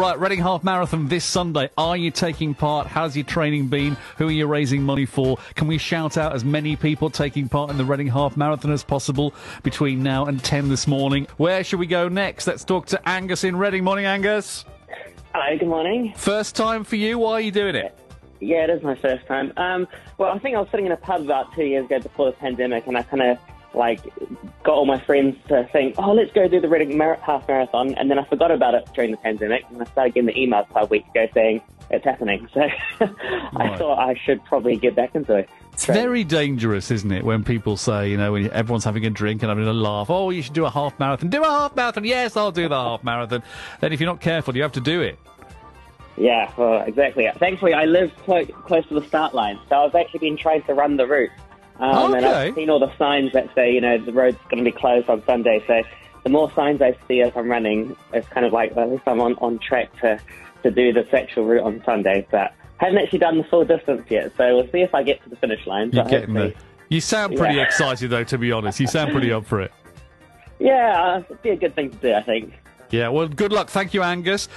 Right, Reading Half Marathon this Sunday. Are you taking part? How's your training been? Who are you raising money for? Can we shout out as many people taking part in the Reading Half Marathon as possible between now and 10 this morning? Where should we go next? Let's talk to Aonghas in Reading. Morning, Aonghas. Hello, good morning. First time for you. Why are you doing it? Yeah, it is my first time. Um, well, I think I was sitting in a pub about two years ago before the pandemic, and I kind of like got all my friends to think, "Oh, let's go do the Reading Mar- half marathon," and then I forgot about it during the pandemic, and I started getting the emails five weeks ago saying it's happening. So I Right. thought I should probably get back into it. It's very dangerous, isn't it, when people say, you know, when everyone's having a drink and having a laugh, oh, you should do a half marathon. Do a half marathon. Yes, I'll do the half marathon. Then if you're not careful, you have to do it. Yeah, well, exactly. Thankfully, I live close, close to the start line, so I've actually been trying to run the route. Um, And I've seen all the signs that say, you know, the road's going to be closed on Sunday. So the more signs I see as I'm running, it's kind of like at least I'm on, on track to, to do the sexual route on Sunday. But I haven't actually done the full distance yet, so we'll see if I get to the finish line. You're getting there. You sound pretty Yeah. excited, though, to be honest. You sound pretty up for it. Yeah, uh, it'd be a good thing to do, I think. Yeah, well, good luck. Thank you, Aonghas.